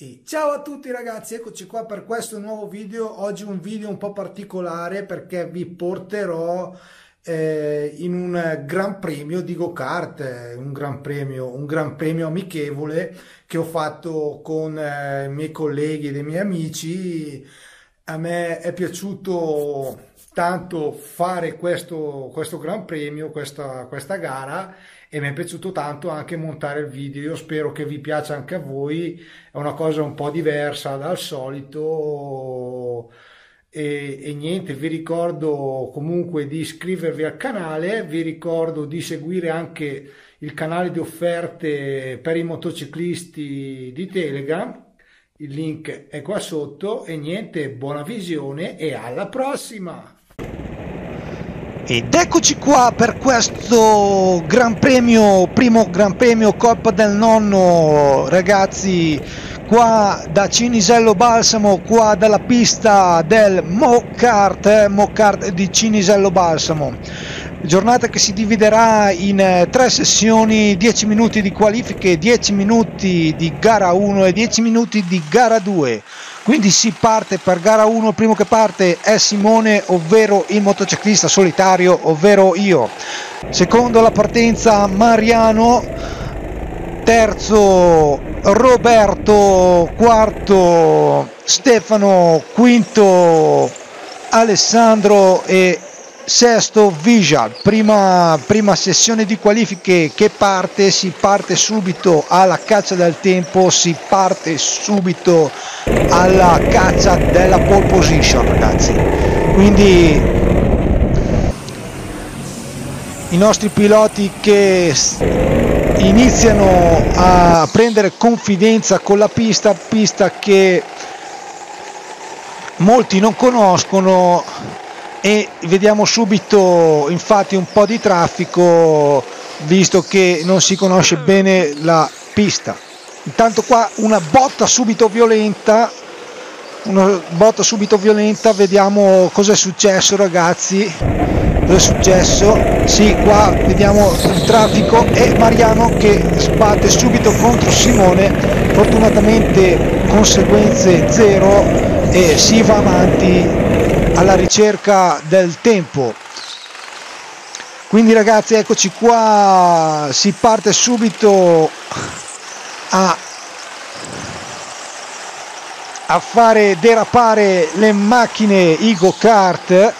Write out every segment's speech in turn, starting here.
E ciao a tutti ragazzi, eccoci qua per questo nuovo video. Oggi un video un po' particolare perché vi porterò eh, in un gran premio di go-kart, un gran premio, un gran premio amichevole che ho fatto con eh, i miei colleghi e i miei amici. A me è piaciuto tanto fare questo, questo gran premio, questa, questa gara e mi è piaciuto tanto anche montare il video. Io spero che vi piaccia anche a voi, è una cosa un po' diversa dal solito. E, e, niente, vi ricordo comunque di iscrivervi al canale, vi ricordo di seguire anche il canale di offerte per i motociclisti di Telegram. Il link è qua sotto e niente, buona visione e alla prossima! Ed eccoci qua per questo Gran Premio, primo Gran Premio Coppa del Nonno, ragazzi, qua da Cinisello Balsamo, qua dalla pista del Mocart, eh, Mocart di Cinisello Balsamo. Giornata che si dividerà in eh, tre sessioni, 10 minuti di qualifiche, 10 minuti di gara 1 e 10 minuti di gara 2 quindi si parte per gara 1 il primo che parte è Simone ovvero il motociclista solitario ovvero io. Secondo la partenza Mariano. Terzo Roberto. Quarto Stefano. Quinto Alessandro. E sesto Visual, prima, prima sessione di qualifiche che parte, si parte subito alla caccia del tempo, si parte subito alla caccia della pole position ragazzi, quindi i nostri piloti che iniziano a prendere confidenza con la pista, pista che molti non conoscono e vediamo subito infatti un po' di traffico visto che non si conosce bene la pista. Intanto qua una botta subito violenta una botta subito violenta vediamo cosa è successo ragazzi. Cosa è successo? Sì qua vediamo il traffico e Mariano che sbatte subito contro Simone. Fortunatamente conseguenze zero e si va avanti alla ricerca del tempo. Quindi ragazzi eccoci qua. Si parte subito a, a fare derapare le macchine i go kart.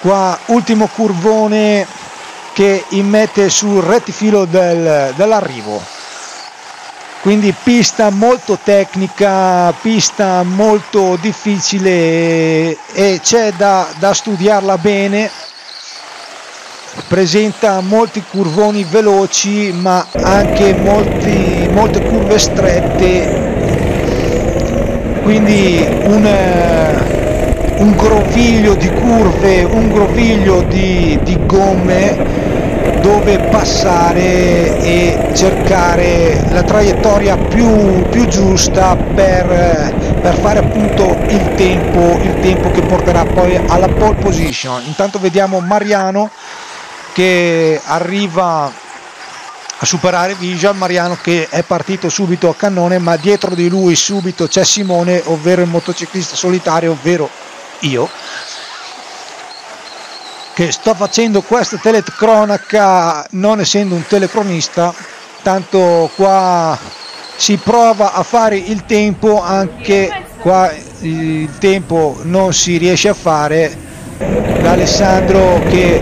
Qua ultimo curvone che immette sul rettifilo del, dell'arrivo quindi pista molto tecnica, pista molto difficile e c'è da, da studiarla bene, presenta molti curvoni veloci ma anche molti, molte curve strette, quindi un, un groviglio di curve, un groviglio di, di gomme dove passare e cercare la traiettoria più, più giusta per, per, fare appunto il tempo, il tempo che porterà poi alla pole position. Intanto vediamo Mariano che arriva a superare Visual, Mariano che è partito subito a cannone ma dietro di lui subito c'è Simone ovvero il motociclista solitario ovvero io che sto facendo questa telecronaca non essendo un telecronista, tanto qua si prova a fare il tempo, anche qua il tempo non si riesce a fare, da Alessandro che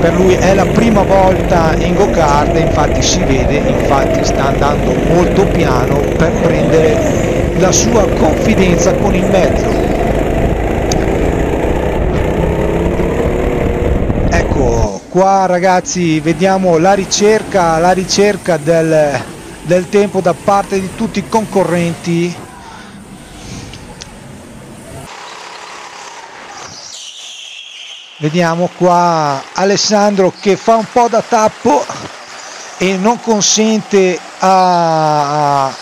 per lui è la prima volta in go-kart, infatti si vede, infatti sta andando molto piano per prendere la sua confidenza con il mezzo qua ragazzi vediamo la ricerca la ricerca del, del tempo da parte di tutti i concorrenti. Vediamo qua Alessandro che fa un po' da tappo e non consente a, a,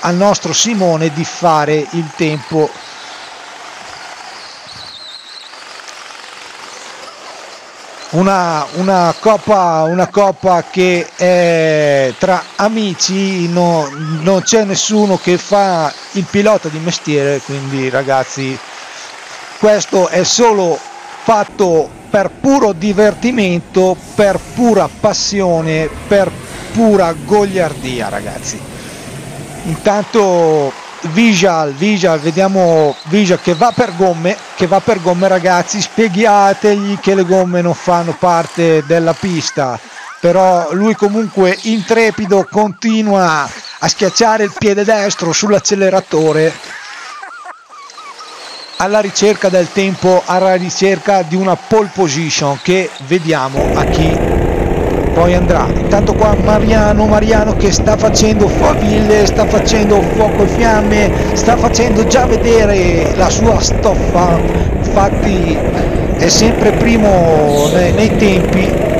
al nostro Simone di fare il tempo una, una, coppa, una coppa che è tra amici, no, non c'è nessuno che fa il pilota di mestiere, quindi ragazzi questo è solo fatto per puro divertimento, per pura passione, per pura gogliardia ragazzi. Intanto Visual, Visual, vediamo Visual che va per gomme, che va per gomme ragazzi, spieghiategli che le gomme non fanno parte della pista, però lui comunque intrepido continua a schiacciare il piede destro sull'acceleratore alla ricerca del tempo, alla ricerca di una pole position che vediamo a chi poi andrà. Intanto qua Mariano Mariano che sta facendo faville sta facendo fuoco e fiamme sta facendo già vedere la sua stoffa. Infatti è sempre primo nei, nei tempi.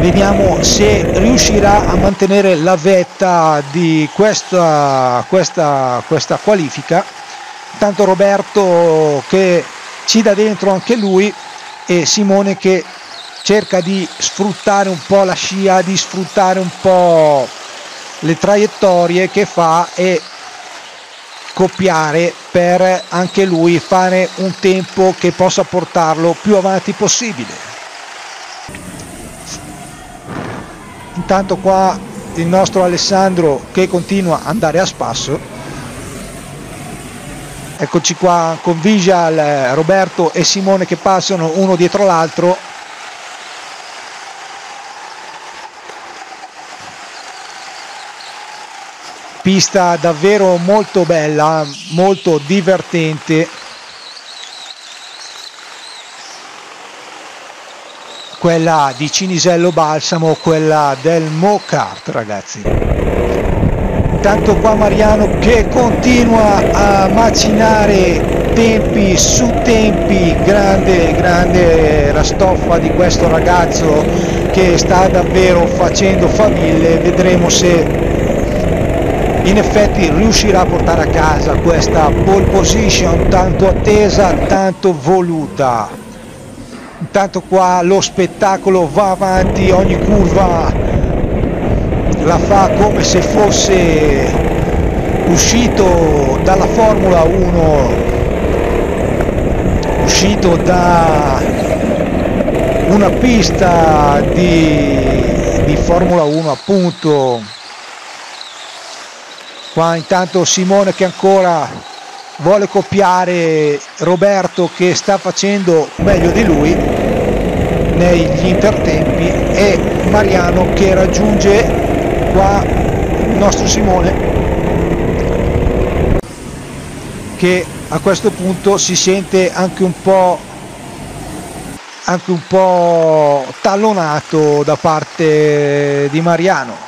Vediamo se riuscirà a mantenere la vetta di questa, questa, questa qualifica. Tanto Roberto che ci dà dentro anche lui e Simone che cerca di sfruttare un po' la scia, di sfruttare un po' le traiettorie che fa e copiare per anche lui fare un tempo che possa portarlo più avanti possibile. Intanto qua il nostro Alessandro che continua ad andare a spasso. Eccoci qua con Visual, Roberto e Simone che passano uno dietro l'altro pista davvero molto bella, molto divertente. Quella di Cinisello Balsamo, quella del Mocart ragazzi. Tanto qua Mariano che continua a macinare tempi su tempi, grande, grande la stoffa di questo ragazzo che sta davvero facendo faville, vedremo se in effetti riuscirà a portare a casa questa pole position tanto attesa, tanto voluta. Intanto qua lo spettacolo va avanti, ogni curva la fa come se fosse uscito dalla Formula 1, uscito da una pista di, di Formula 1 appunto qua intanto Simone che ancora vuole copiare Roberto che sta facendo meglio di lui negli intertempi e Mariano che raggiunge qua il nostro Simone che a questo punto si sente anche un po' anche un po' tallonato da parte di Mariano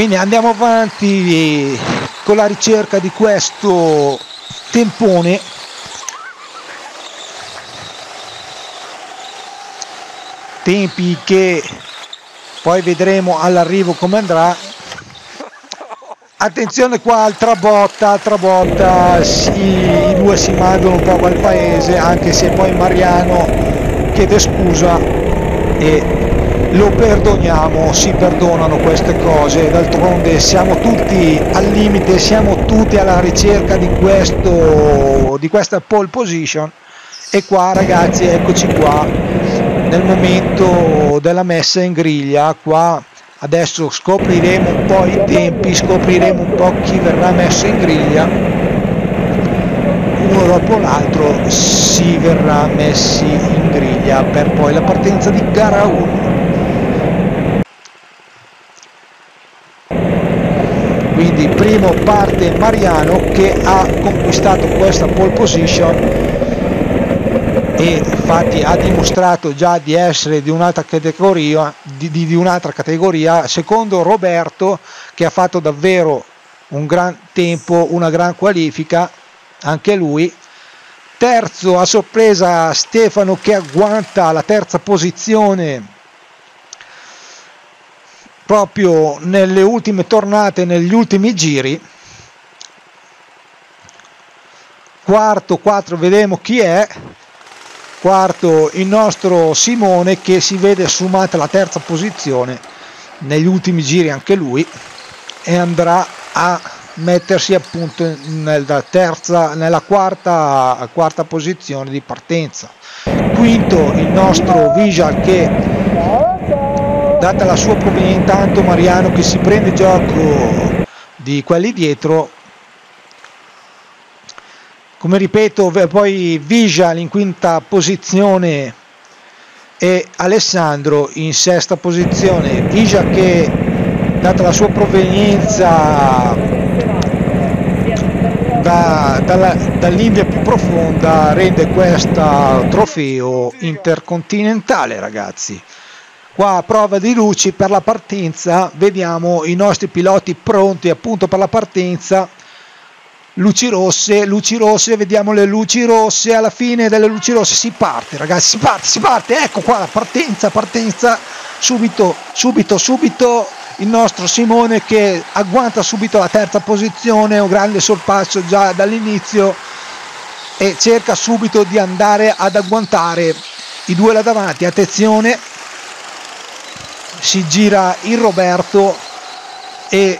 quindi andiamo avanti con la ricerca di questo tempone. Tempi che poi vedremo all'arrivo come andrà. Attenzione qua altra botta altra botta. Si, i due si mandano un po' al paese anche se poi Mariano chiede scusa e lo perdoniamo, si perdonano queste cose, d'altronde siamo tutti al limite, siamo tutti alla ricerca di, questo, di questa pole position. E qua ragazzi eccoci qua. Nel momento della messa in griglia, qua adesso scopriremo un po' i tempi, scopriremo un po' chi verrà messo in griglia, uno dopo l'altro si verrà messi in griglia per poi la partenza di gara 1. Quindi primo parte Mariano che ha conquistato questa pole position e infatti ha dimostrato già di essere di un'altra categoria, di, di, di un'altra categoria. Secondo Roberto che ha fatto davvero un gran tempo, una gran qualifica anche lui. Terzo a sorpresa Stefano che agguanta la terza posizione proprio nelle ultime tornate, negli ultimi giri. Quarto, quattro, vedremo chi è. quarto il nostro Simone che si vede sfumata la terza posizione negli ultimi giri anche lui e andrà a mettersi appunto nella terza nella quarta, quarta posizione di partenza quinto il nostro Visual che data la sua provenienza tanto Mariano che si prende gioco di quelli dietro. Come ripeto poi Visual in quinta posizione e Alessandro in sesta posizione. Visual che data la sua provenienza da, dalla, dall'India più profonda rende questo trofeo intercontinentale ragazzi qua prova di luci per la partenza vediamo i nostri piloti pronti appunto per la partenza. Luci rosse, luci rosse, vediamo le luci rosse, alla fine delle luci rosse si parte ragazzi, si parte, si parte, ecco qua la partenza, partenza, subito, subito, subito il nostro Simone che agguanta subito la terza posizione, un grande sorpasso già dall'inizio e cerca subito di andare ad agguantare i due là davanti, attenzione, si gira il Roberto e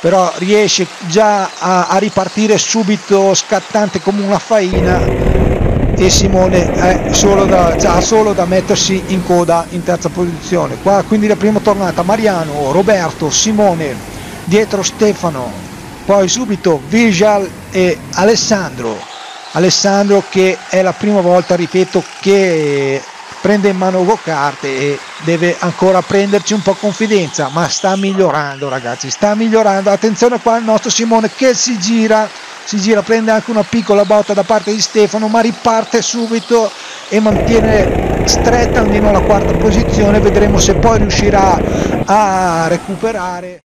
però riesce già a, a ripartire subito scattante come una faina. E Simone è solo da, già solo da mettersi in coda in terza posizione. Qua quindi la prima tornata Mariano, Roberto, Simone dietro Stefano poi subito Visual e Alessandro. Alessandro che è la prima volta ripeto che prende in mano go-kart e deve ancora prenderci un po' confidenza ma sta migliorando ragazzi sta migliorando. Attenzione qua il nostro Simone che si gira si gira prende anche una piccola botta da parte di Stefano ma riparte subito e mantiene stretta almeno la quarta posizione. Vedremo se poi riuscirà a recuperare